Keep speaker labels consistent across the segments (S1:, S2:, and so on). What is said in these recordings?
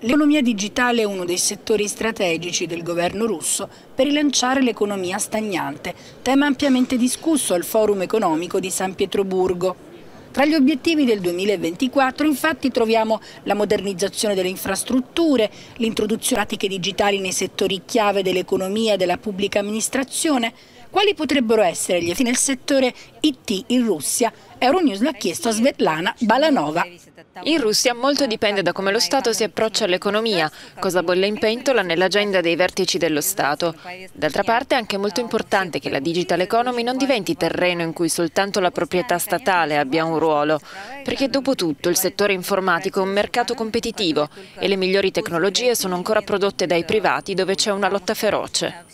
S1: L'economia digitale è uno dei settori strategici del governo russo per rilanciare l'economia stagnante, tema ampiamente discusso al Forum economico di San Pietroburgo. Tra gli obiettivi del 2024 infatti troviamo la modernizzazione delle infrastrutture, l'introduzione di pratiche digitali nei settori chiave dell'economia e della pubblica amministrazione. Quali potrebbero essere gli effetti nel settore IT in Russia? Euronews l'ha chiesto a Svetlana Balanova.
S2: In Russia molto dipende da come lo Stato si approccia all'economia, cosa bolle in pentola nell'agenda dei vertici dello Stato. D'altra parte è anche molto importante che la digital economy non diventi terreno in cui soltanto la proprietà statale abbia un ruolo, perché dopo tutto il settore informatico è un mercato competitivo e le migliori tecnologie sono ancora prodotte dai privati dove c'è una lotta feroce.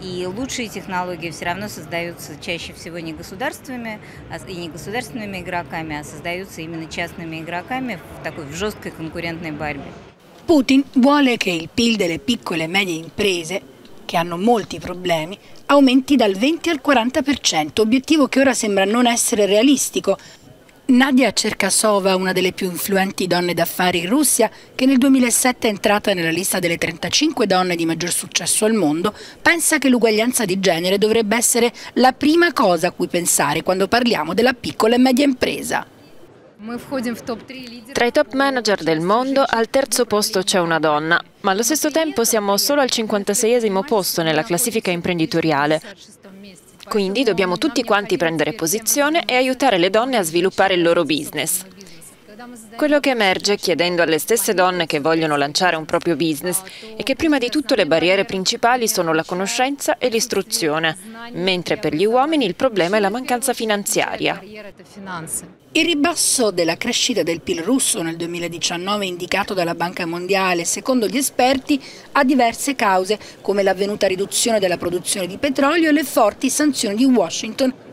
S3: и лучшие технологии все равно создаются чаще всего не государствами и не государственными игроками, а создаются именно частными игроками в такой в жесткой конкурентной борьбе.
S1: Putin vuole che il PIL delle piccole e medie imprese, che hanno molti problemi, aumenti dal 20 al 40%, obiettivo che ora sembra non essere realistico, Nadia Cerkasova, una delle più influenti donne d'affari in Russia, che nel 2007 è entrata nella lista delle 35 donne di maggior successo al mondo, pensa che l'uguaglianza di genere dovrebbe essere la prima cosa a cui pensare quando parliamo della piccola e media impresa.
S2: Tra i top manager del mondo al terzo posto c'è una donna, ma allo stesso tempo siamo solo al 56esimo posto nella classifica imprenditoriale. Quindi dobbiamo tutti quanti prendere posizione e aiutare le donne a sviluppare il loro business. Quello che emerge chiedendo alle stesse donne che vogliono lanciare un proprio business è che prima di tutto le barriere principali sono la conoscenza e l'istruzione, mentre per gli uomini il problema è la mancanza finanziaria.
S1: Il ribasso della crescita del PIL russo nel 2019 indicato dalla Banca Mondiale, secondo gli esperti, ha diverse cause, come l'avvenuta riduzione della produzione di petrolio e le forti sanzioni di Washington